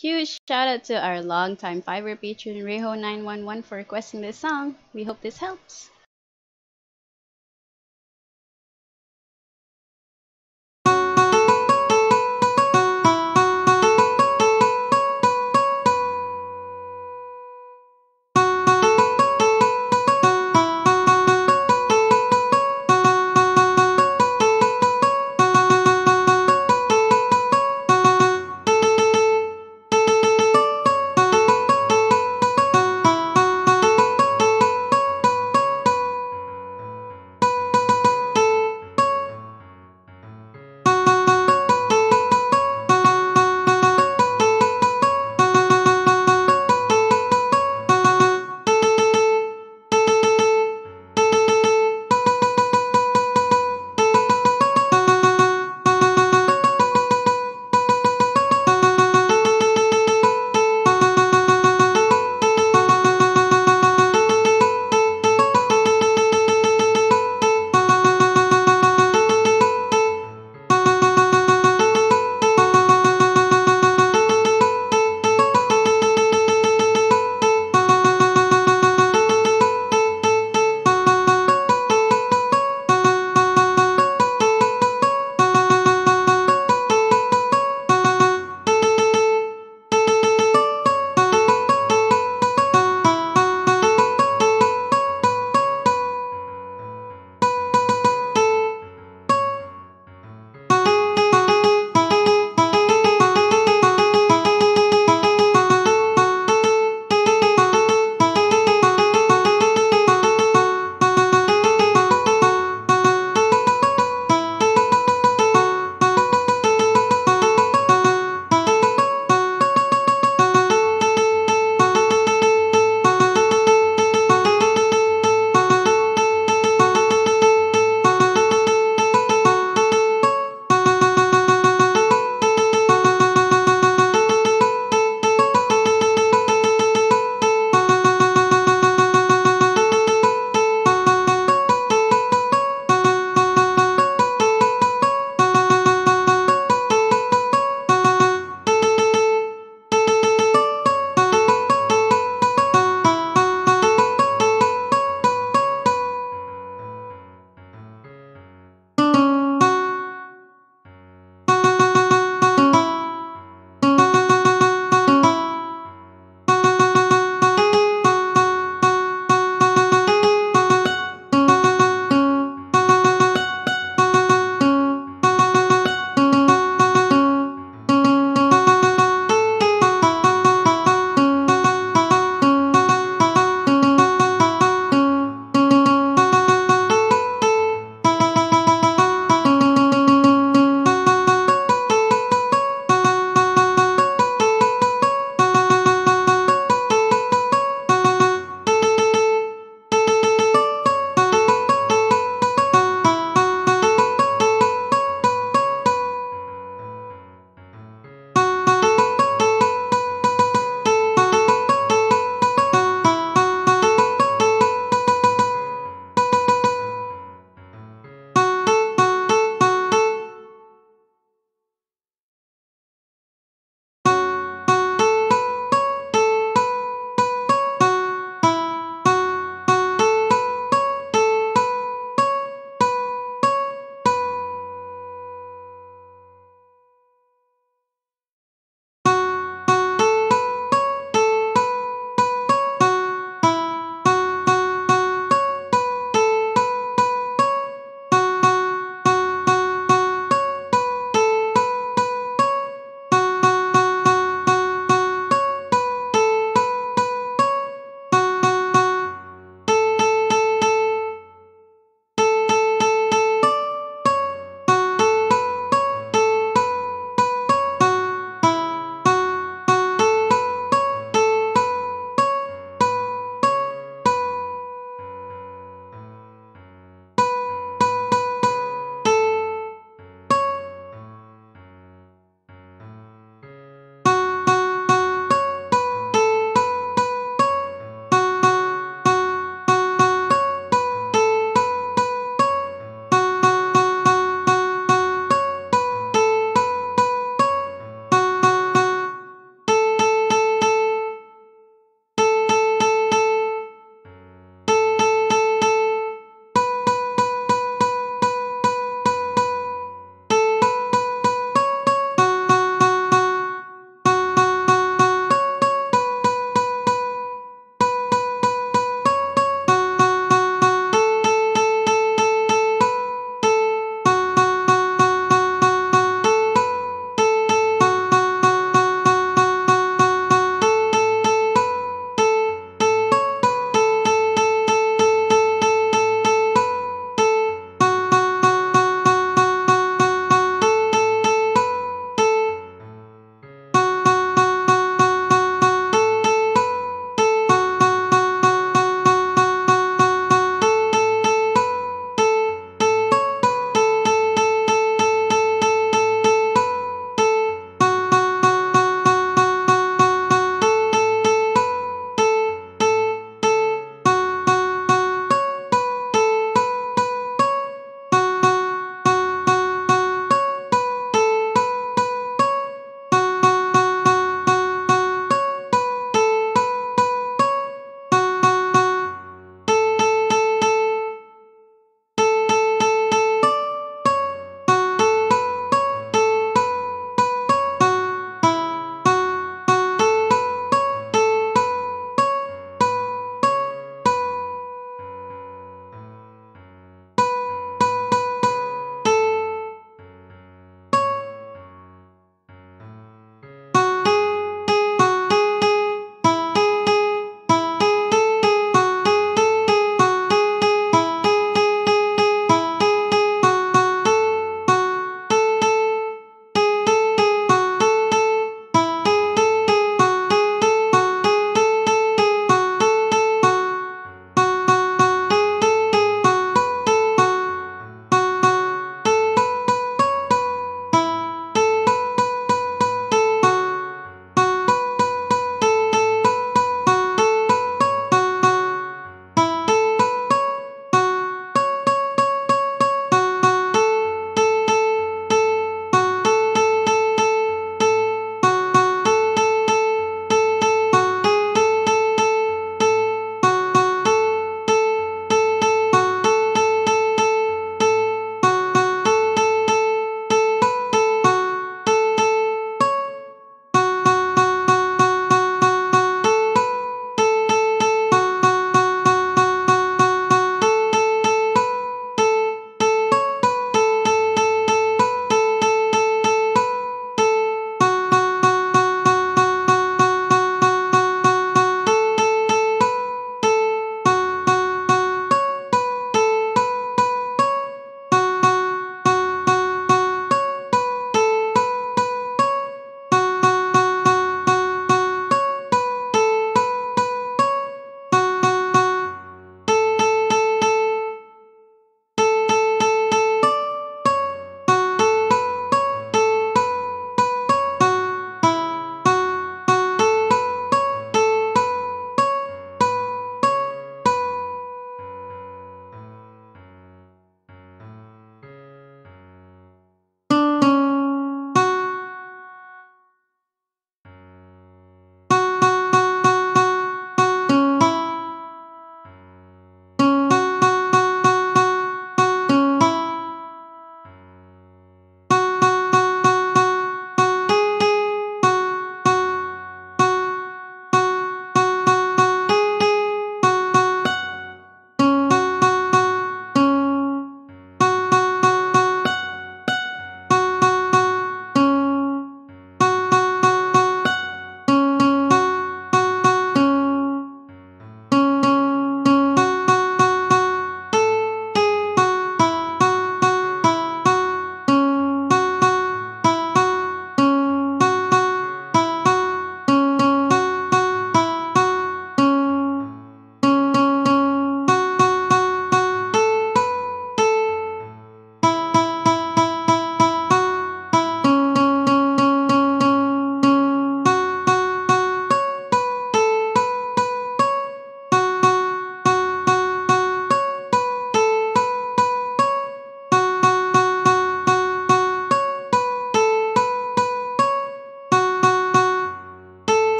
Huge shout out to our longtime Fiverr patron Reho911 for requesting this song. We hope this helps.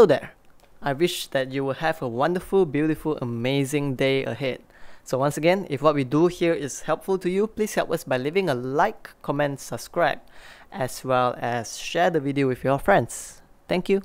Hello there. I wish that you will have a wonderful, beautiful, amazing day ahead. So once again, if what we do here is helpful to you, please help us by leaving a like, comment, subscribe, as well as share the video with your friends. Thank you.